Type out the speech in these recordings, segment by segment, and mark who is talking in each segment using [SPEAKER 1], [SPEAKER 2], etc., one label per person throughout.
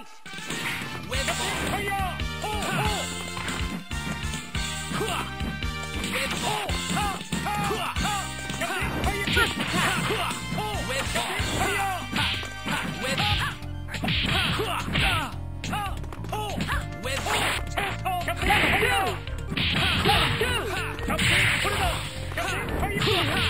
[SPEAKER 1] Fight!
[SPEAKER 2] Web ball.
[SPEAKER 3] Hiya! Ho, ho!
[SPEAKER 2] Ball. Web ball. Web ball.
[SPEAKER 1] Level two!
[SPEAKER 2] With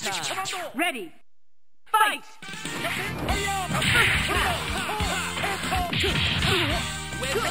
[SPEAKER 2] Showtime.
[SPEAKER 1] Ready! Fight!
[SPEAKER 2] With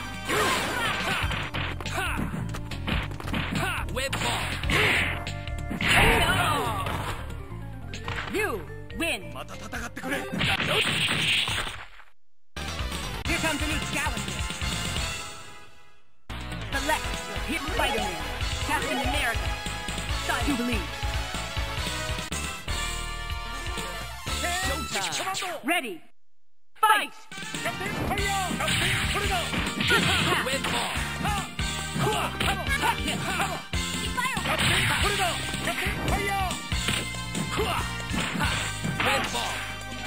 [SPEAKER 1] comes a new challenger! Select your hit Spider-Man, Captain America, Jubilee.
[SPEAKER 2] Showtime.
[SPEAKER 1] Ready! Fight!
[SPEAKER 2] Web ball. Web ball.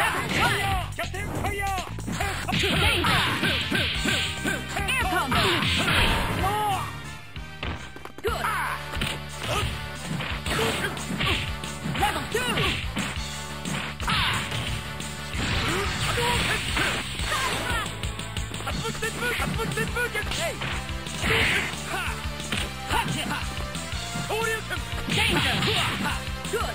[SPEAKER 1] Level one! Danger! Air! Good! Level two! Danger! Good!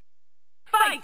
[SPEAKER 1] Fight!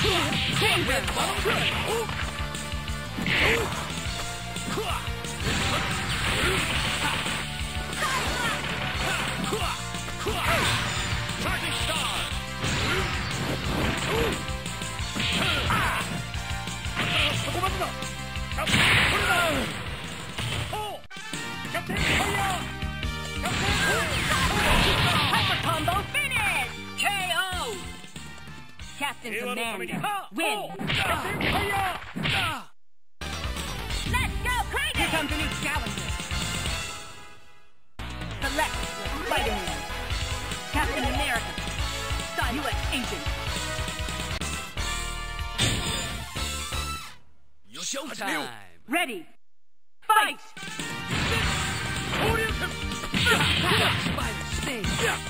[SPEAKER 1] Danger!
[SPEAKER 2] Charging star.
[SPEAKER 3] そこ
[SPEAKER 1] Captain
[SPEAKER 3] Commando.
[SPEAKER 1] Win!
[SPEAKER 3] Oh, oh,
[SPEAKER 1] Let's go crazy! Here comes the new challenger. Select Spider-Man. Captain America. U.S. Agent.
[SPEAKER 2] Showtime!
[SPEAKER 1] Ready! Fight!
[SPEAKER 3] Spider-Sting!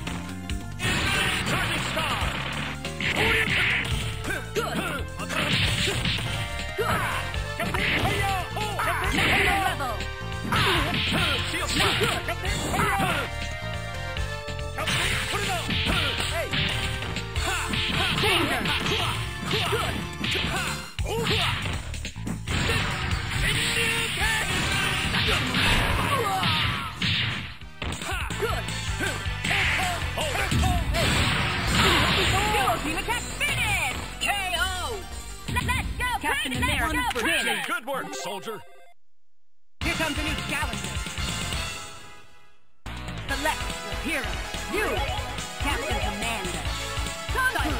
[SPEAKER 3] Star an American for
[SPEAKER 1] dinner. Good
[SPEAKER 3] work, soldier.
[SPEAKER 1] Here comes a new challenger. Select your hero. You, Captain Commando. Conquer!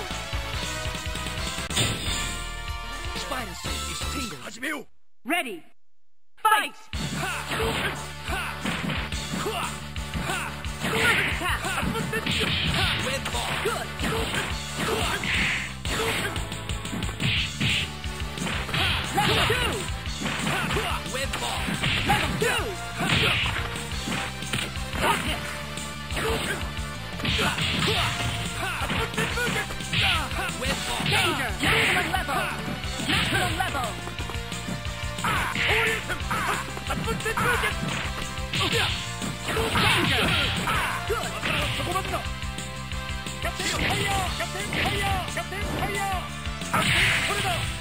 [SPEAKER 2] Spider suit is
[SPEAKER 3] tingled. Hajimeu!
[SPEAKER 1] Ready. Fight! Ha! Ha! Ha! Ha!
[SPEAKER 2] Web ball.
[SPEAKER 1] Good. Level two.
[SPEAKER 2] Web ball.
[SPEAKER 1] Level two. Watch it.
[SPEAKER 2] Web ball.
[SPEAKER 1] Danger. Maximum level. Maximum level. Danger. Good.
[SPEAKER 3] そこまでだキャプテンファイヤーキャプテンファイヤーキャプテンファイヤーキャプテンこれだ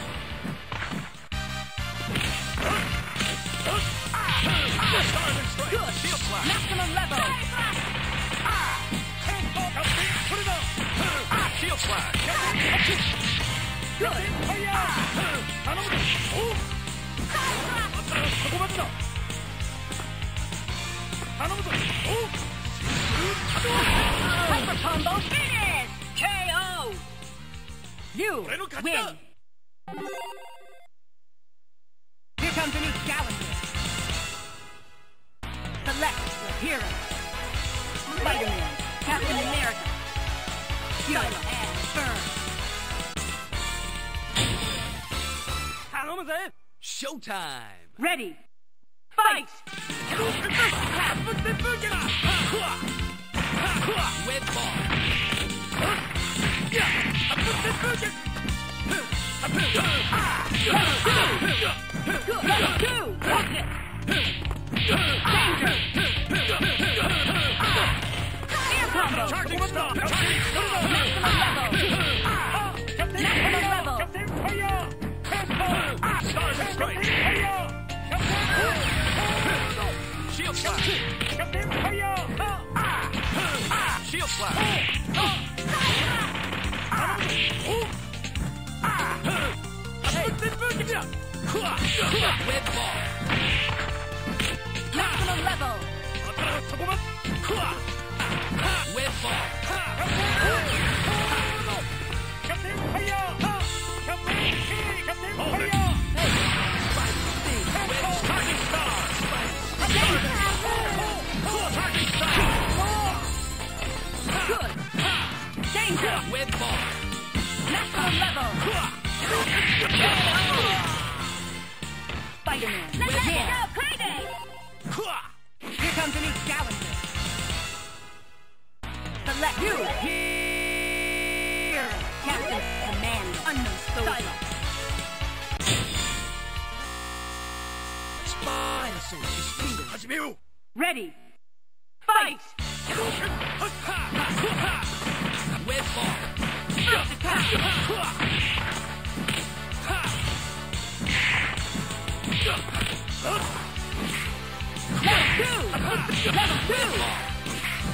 [SPEAKER 1] You
[SPEAKER 3] 俺の勝ち
[SPEAKER 1] win!
[SPEAKER 3] だ
[SPEAKER 1] Here comes a new Flex, the hero. Spider-Man, Captain America. Gun and burn.
[SPEAKER 2] Showtime!
[SPEAKER 1] Ready! Fight!
[SPEAKER 2] Web ball.
[SPEAKER 1] Two!
[SPEAKER 2] Web ball! Ball!
[SPEAKER 1] Let you hear! Captain Commando Unknown Soldier. Ready! Fight!
[SPEAKER 2] Web ball!
[SPEAKER 1] Level 2! Level 2!